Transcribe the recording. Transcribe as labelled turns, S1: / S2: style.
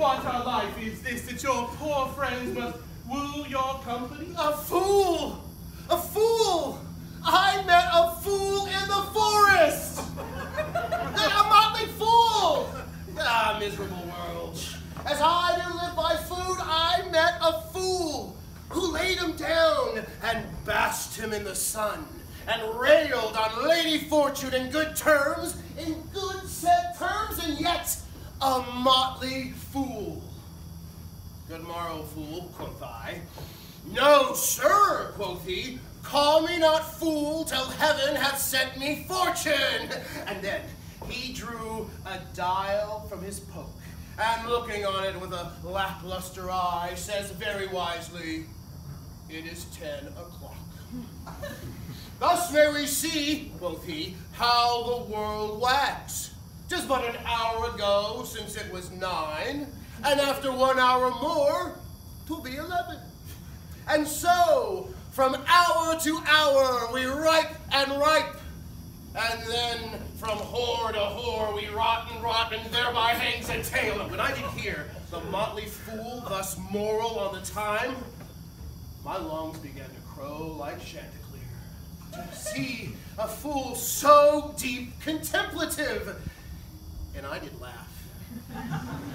S1: What a life is this that your poor friends must woo your company?
S2: A fool! A fool! I met a fool in the forest! a motley fool! Ah, miserable world. As I do live by food, I met a fool who laid him down and basked him in the sun and railed on Lady Fortune in good terms, in good set terms, and yet a motley fool. Good morrow, fool, quoth I. No, sir, quoth he, call me not fool till heaven hath sent me fortune. And then he drew a dial from his poke, and looking on it with a lackluster eye, says very wisely, it is ten o'clock. Thus may we see, quoth he, how the world wags. Tis but an hour ago since it was nine, and after one hour more, twill be eleven. And so, from hour to hour, we ripe and ripe, and then from whore to whore we rot and rot, and thereby hangs a tale. And when I did hear the motley fool thus moral on the time, my lungs began to crow like chanticleer. To see a fool so deep contemplative, and I did laugh.